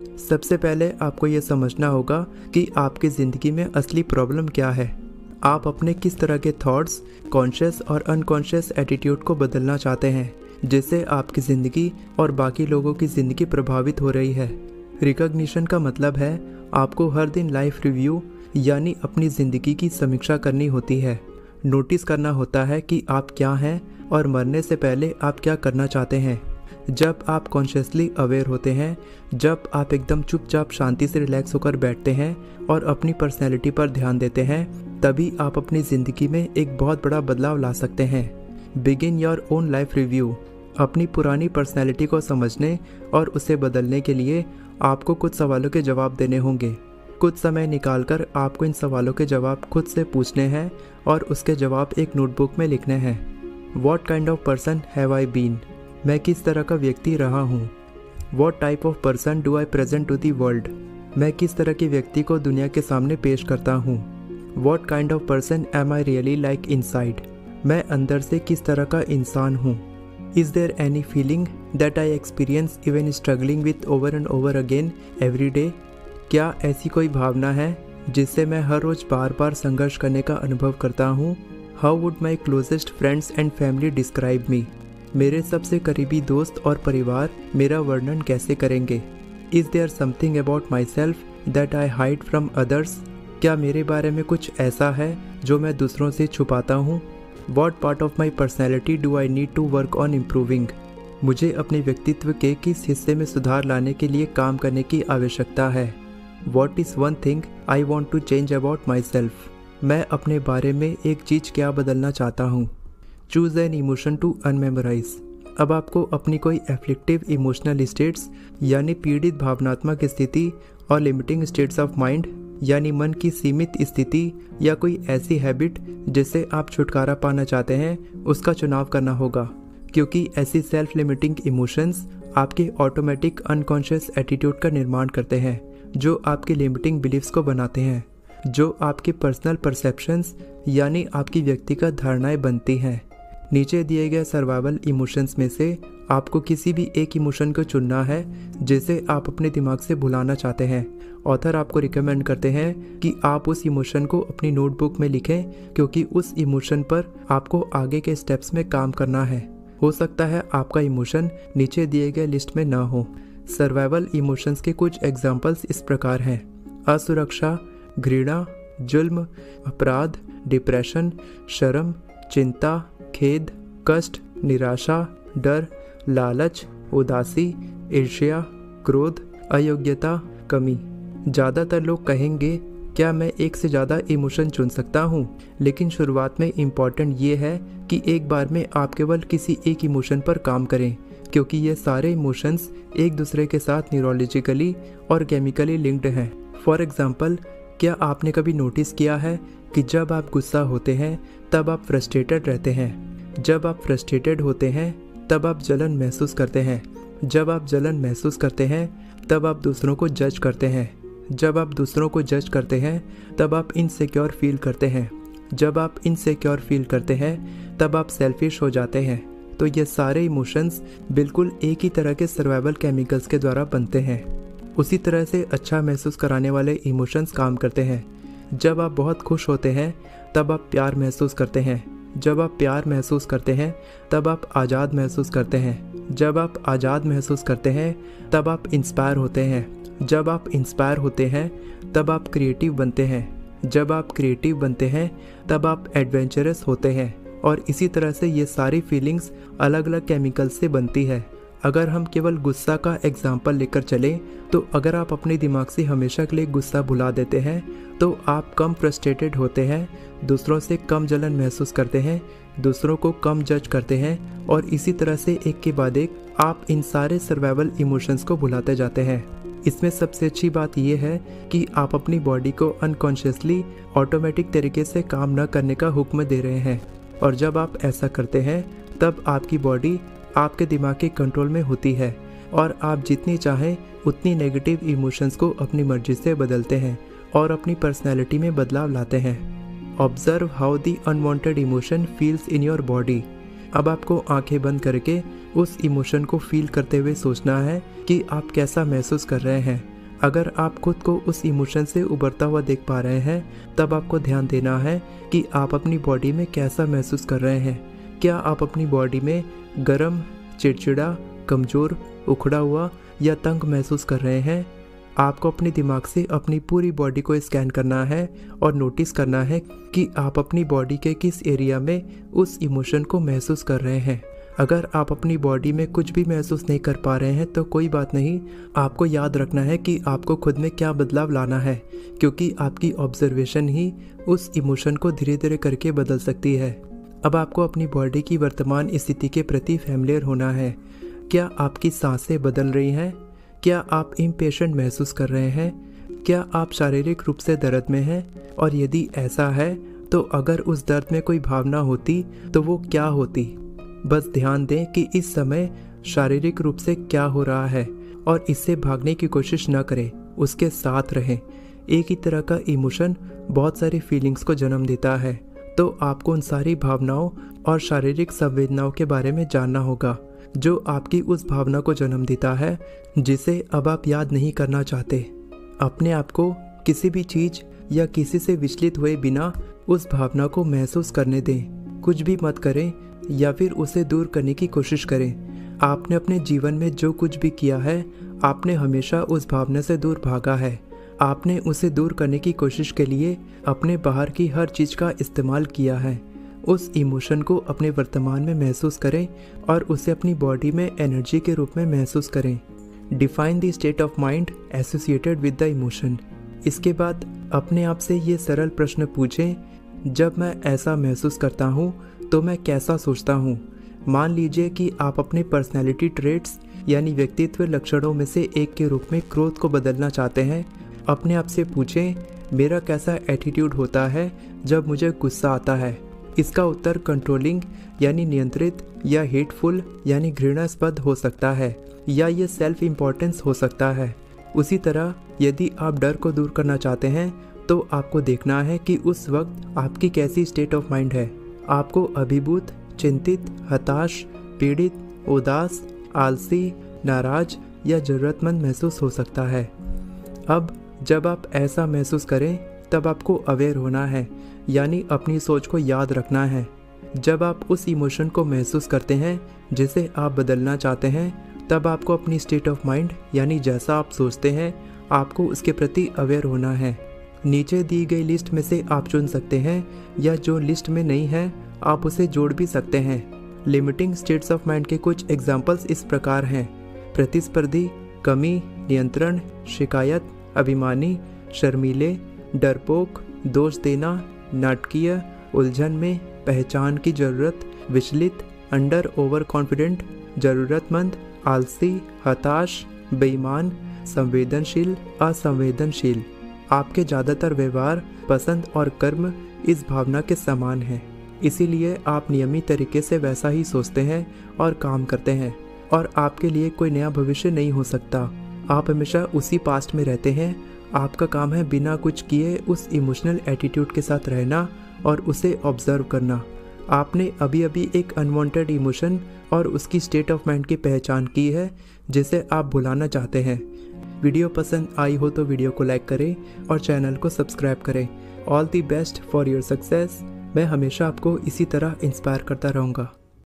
सबसे पहले आपको ये समझना होगा कि आपकी ज़िंदगी में असली प्रॉब्लम क्या है। आप अपने किस तरह के थॉट्स कॉन्शियस और अनकॉन्शियस एटीट्यूड को बदलना चाहते हैं, जिससे आपकी ज़िंदगी और बाकी लोगों की ज़िंदगी प्रभावित हो रही है। रिकॉग्निशन का मतलब है, आपको हर दिन लाइफ रिव्यू यानी अपनी ज़िंदगी की समीक्षा करनी होती है। नोटिस करना होता है कि आप क्या हैं और मरने से पहले आप क्या करना चाहते हैं। जब आप कॉन्शियसली अवेयर होते हैं, जब आप एकदम चुपचाप शांति से रिलैक्स होकर बैठते हैं और अपनी पर्सनैलिटी पर ध्यान देते हैं, तभी आप अपनी ज़िंदगी में एक बहुत बड़ा बदलाव ला सकते हैं। Begin your own life review अपनी पुरानी पर्सनैलिटी को समझने और उसे बदलने के लिए आपको कुछ सवालों के जवाब देने होंगे। कुछ समय निकालकर आपको इन सवालों के जवाब खुद से पूछने हैं और उसके जवाब एक नोटबुक में लिखने हैं। What kind of person have I been मैं किस तरह का व्यक्ति रहा हूँ? What type of person do I present to the world मैं किस तरह के व्यक्ति को दुनिया के सामने पेश करता हूँ? What kind of person am I really like inside मैं अंदर से किस तरह का इंसान हूँ? Is there any feeling that I experience even struggling with over and over again every day क्या ऐसी कोई भावना है जिससे मैं हर रोज़ बार बार संघर्ष करने का अनुभव करता हूँ? How would my closest friends and family describe me मेरे सबसे करीबी दोस्त और परिवार मेरा वर्णन कैसे करेंगे? Is there something about myself that I hide from others क्या मेरे बारे में कुछ ऐसा है जो मैं दूसरों से छुपाता हूँ? What part of my personality do I need to work on improving मुझे अपने व्यक्तित्व के किस हिस्से में सुधार लाने के लिए काम करने की आवश्यकता है। What is one thing I want to change about myself मैं अपने बारे में एक चीज़ क्या बदलना चाहता हूँ? Choose an emotion to unmemorize अब आपको अपनी कोई एफ्लिक्टिव इमोशनल स्टेट्स यानी पीड़ित भावनात्मक स्थिति और लिमिटिंग स्टेट्स ऑफ़ माइंड यानी मन की सीमित स्थिति या कोई ऐसी हैबिट जिससे आप छुटकारा पाना चाहते हैं, उसका चुनाव करना होगा। क्योंकि ऐसी सेल्फ लिमिटिंग इमोशंस आपके ऑटोमेटिक अनकॉन्शियस एटीट्यूड का निर्माण करते हैं, जो आपके लिमिटिंग बिलीव्स को बनाते हैं, जो आपके पर्सनल परसेप्शंस यानी आपकी व्यक्तिगत धारणाएँ बनती हैं। नीचे दिए गए सर्वाइवल इमोशंस में से आपको किसी भी एक इमोशन को चुनना है, जिसे आप अपने दिमाग से भुलाना चाहते हैं। ऑथर आपको रिकमेंड करते हैं कि आप उस इमोशन को अपनी नोटबुक में लिखें, क्योंकि उस इमोशन पर आपको आगे के स्टेप्स में काम करना है। हो सकता है आपका इमोशन नीचे दिए गए लिस्ट में ना हो। सर्वाइवल इमोशंस के कुछ एग्जाम्पल्स इस प्रकार हैं। असुरक्षा, घृणा, जुल्म, अपराध डिप्रेशन शर्म, चिंता खेद, कष्ट, निराशा, डर, लालच, उदासी, ईर्ष्या, क्रोध, अयोग्यता, कमी। ज़्यादातर लोग कहेंगे, क्या मैं एक से ज़्यादा इमोशन चुन सकता हूँ? लेकिन शुरुआत में इंपॉर्टेंट ये है कि एक बार में आप केवल किसी एक इमोशन पर काम करें, क्योंकि ये सारे इमोशंस एक दूसरे के साथ न्यूरोलॉजिकली और केमिकली लिंक्ड हैं। फॉर एग्ज़ाम्पल क्या आपने कभी नोटिस किया है कि जब आप गुस्सा होते हैं, तब आप फ्रस्ट्रेटेड रहते हैं। जब आप फ्रस्ट्रेटेड होते हैं, तब आप जलन महसूस करते हैं। जब आप जलन महसूस करते हैं, तब आप दूसरों को जज करते हैं। जब आप दूसरों को जज करते हैं, तब आप इनसिक्योर फील करते हैं। जब आप इनसिक्योर फील करते हैं, तब आप सेल्फिश हो जाते हैं। तो ये सारे इमोशंस बिल्कुल एक ही तरह के सर्वाइवल केमिकल्स के द्वारा बनते हैं। उसी तरह से अच्छा महसूस कराने वाले इमोशंस काम करते हैं। जब आप बहुत खुश होते हैं, तब आप प्यार महसूस करते हैं। जब आप प्यार महसूस करते हैं, तब आप आज़ाद महसूस करते हैं। जब आप आज़ाद महसूस करते हैं, तब आप इंस्पायर होते हैं। जब आप इंस्पायर होते हैं, तब आप क्रिएटिव बनते हैं। जब आप क्रिएटिव बनते हैं, तब आप एडवेंचरस होते हैं। और इसी तरह से ये सारी फीलिंग्स अलग अलग केमिकल से बनती है। अगर हम केवल गुस्सा का एग्ज़ाम्पल लेकर चलें तो अगर आप अपने दिमाग से हमेशा के लिए गुस्सा भुला देते हैं तो आप कम फ्रस्ट्रेटेड होते हैं, दूसरों से कम जलन महसूस करते हैं, दूसरों को कम जज करते हैं, और इसी तरह से एक के बाद एक आप इन सारे सर्वाइवल इमोशंस को भुलाते जाते हैं। इसमें सबसे अच्छी बात यह है कि आप अपनी बॉडी को अनकॉन्शियसली ऑटोमेटिक तरीके से काम न करने का हुक्म दे रहे हैं, और जब आप ऐसा करते हैं, तब आपकी बॉडी आपके दिमाग के कंट्रोल में होती है और आप जितनी चाहें उतनी नेगेटिव इमोशंस को अपनी मर्ज़ी से बदलते हैं और अपनी पर्सनैलिटी में बदलाव लाते हैं। Observe how the unwanted emotion feels in your body अब आपको आँखें बंद करके उस इमोशन को फील करते हुए सोचना है कि आप कैसा महसूस कर रहे हैं। अगर आप खुद को उस इमोशन से उबरता हुआ देख पा रहे हैं, तब आपको ध्यान देना है कि आप अपनी बॉडी में कैसा महसूस कर रहे हैं। क्या आप अपनी बॉडी में गर्म, चिड़चिड़ा, कमज़ोर, उखड़ा हुआ या तंग महसूस कर रहे हैं? आपको अपने दिमाग से अपनी पूरी बॉडी को स्कैन करना है और नोटिस करना है कि आप अपनी बॉडी के किस एरिया में उस इमोशन को महसूस कर रहे हैं। अगर आप अपनी बॉडी में कुछ भी महसूस नहीं कर पा रहे हैं तो कोई बात नहीं। आपको याद रखना है कि आपको खुद में क्या बदलाव लाना है, क्योंकि आपकी ऑब्जर्वेशन ही उस इमोशन को धीरे धीरे करके बदल सकती है। अब आपको अपनी बॉडी की वर्तमान स्थिति के प्रति फैमिलियर होना है। क्या आपकी साँसें बदल रही हैं? क्या आप इम्पेशेंट महसूस कर रहे हैं? क्या आप शारीरिक रूप से दर्द में हैं? और यदि ऐसा है तो अगर उस दर्द में कोई भावना होती तो वो क्या होती? बस ध्यान दें कि इस समय शारीरिक रूप से क्या हो रहा है, और इससे भागने की कोशिश न करें, उसके साथ रहें। एक ही तरह का इमोशन बहुत सारी फीलिंग्स को जन्म देता है। तो आपको उन सारी भावनाओं और शारीरिक संवेदनाओं के बारे में जानना होगा, जो आपकी उस भावना को जन्म देता है, जिसे अब आप याद नहीं करना चाहते। अपने आप को किसी भी चीज़ या किसी से विचलित हुए बिना उस भावना को महसूस करने दें। कुछ भी मत करें या फिर उसे दूर करने की कोशिश करें। आपने अपने जीवन में जो कुछ भी किया है, आपने हमेशा उस भावना से दूर भागा है। आपने उसे दूर करने की कोशिश के लिए अपने बाहर की हर चीज़ का इस्तेमाल किया है। उस इमोशन को अपने वर्तमान में महसूस करें और उसे अपनी बॉडी में एनर्जी के रूप में महसूस करें। Define the state of mind associated with the emotion. इसके बाद अपने आप से ये सरल प्रश्न पूछें, जब मैं ऐसा महसूस करता हूँ तो मैं कैसा सोचता हूँ? मान लीजिए कि आप अपने पर्सनैलिटी ट्रेट्स यानी व्यक्तित्व लक्षणों में से एक के रूप में क्रोध को बदलना चाहते हैं अपने आप से पूछें, मेरा कैसा एटीट्यूड होता है जब मुझे गुस्सा आता है? इसका उत्तर कंट्रोलिंग यानी नियंत्रित, या हेटफुल यानी घृणास्पद हो सकता है, या ये सेल्फ इम्पोर्टेंस हो सकता है। उसी तरह, यदि आप डर को दूर करना चाहते हैं तो आपको देखना है कि उस वक्त आपकी कैसी स्टेट ऑफ़ माइंड है। आपको अभिभूत, चिंतित, हताश, पीड़ित, उदास, आलसी, नाराज़ या ज़रूरतमंद महसूस हो सकता है। अब जब आप ऐसा महसूस करें, तब आपको अवेयर होना है, यानी अपनी सोच को याद रखना है। जब आप उस इमोशन को महसूस करते हैं, जिसे आप बदलना चाहते हैं, तब आपको अपनी स्टेट ऑफ़ माइंड यानी जैसा आप सोचते हैं, आपको उसके प्रति अवेयर होना है। नीचे दी गई लिस्ट में से आप चुन सकते हैं, या जो लिस्ट में नहीं है, आप उसे जोड़ भी सकते हैं। लिमिटिंग स्टेट्स ऑफ़ माइंड के कुछ एग्जाम्पल्स इस प्रकार हैं। प्रतिस्पर्धी, कमी, नियंत्रण, शिकायत अभिमानी, शर्मीले, डरपोक, दोष देना, नाटकीय, उलझन में पहचान की ज़रूरत, विचलित, अंडर ओवर कॉन्फिडेंट ज़रूरतमंद, आलसी, हताश, बेईमान, संवेदनशील, असंवेदनशील। आपके ज़्यादातर व्यवहार, पसंद और कर्म इस भावना के समान हैं। इसीलिए आप नियमित तरीके से वैसा ही सोचते हैं और काम करते हैं और आपके लिए कोई नया भविष्य नहीं हो सकता। आप हमेशा उसी पास्ट में रहते हैं। आपका काम है बिना कुछ किए उस इमोशनल एटीट्यूड के साथ रहना और उसे ऑब्ज़र्व करना। आपने अभी अभी एक अनवांटेड इमोशन और उसकी स्टेट ऑफ़ माइंड की पहचान की है, जिसे आप भुलाना चाहते हैं। वीडियो पसंद आई हो तो वीडियो को लाइक करें और चैनल को सब्सक्राइब करें। All the best for your success मैं हमेशा आपको इसी तरह इंस्पायर करता रहूँगा।